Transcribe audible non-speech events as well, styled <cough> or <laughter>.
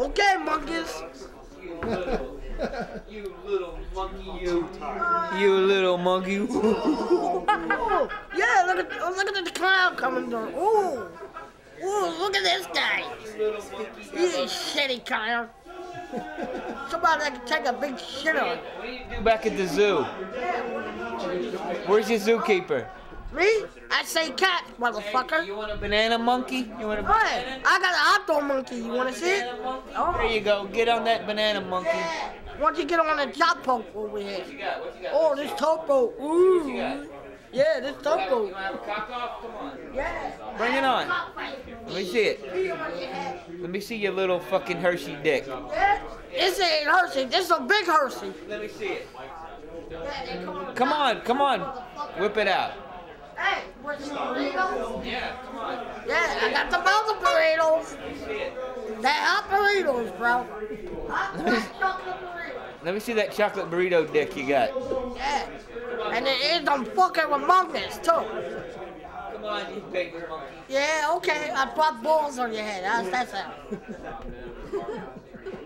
Okay, monkeys. <laughs> You little monkey, you. You little monkey. Oh, <laughs> <laughs> yeah, look at oh, look at the clown coming down. Ooh. Ooh, look at this guy. little monkey. He's a shitty clown. Somebody that can take a big shit on. What do you do back at the zoo? Where's your zookeeper? Me? I say cat, motherfucker. You want a banana monkey? You want a Hey, banana? I got an outdoor monkey. You wanna see it? Monkey? Oh. There you go. Get on that banana monkey. Why don't you get on the top boat over What here? you got? What you got? Oh, this topo. you Ooh. Yeah, this You topo. wanna have a cock off? Come on. Yeah. Bring it on. Let me see it. Let me see your little fucking Hershey dick. Yeah. This ain't Hershey. This is a big Hershey. Let me see it. Yeah, they call it- Come on, come on. Whip it out. Hey, what's the burritos? Yeah, come on. Yeah, I got the mountain burritos. Let me see it. They're hot burritos, bro. Hot <laughs> chocolate burritos. Let me see that chocolate burrito dick you got. Yeah. And it is them fucking monkeys, too. Come on, you big monkey. Yeah, okay. I put balls on your head. That's, that sound? <laughs>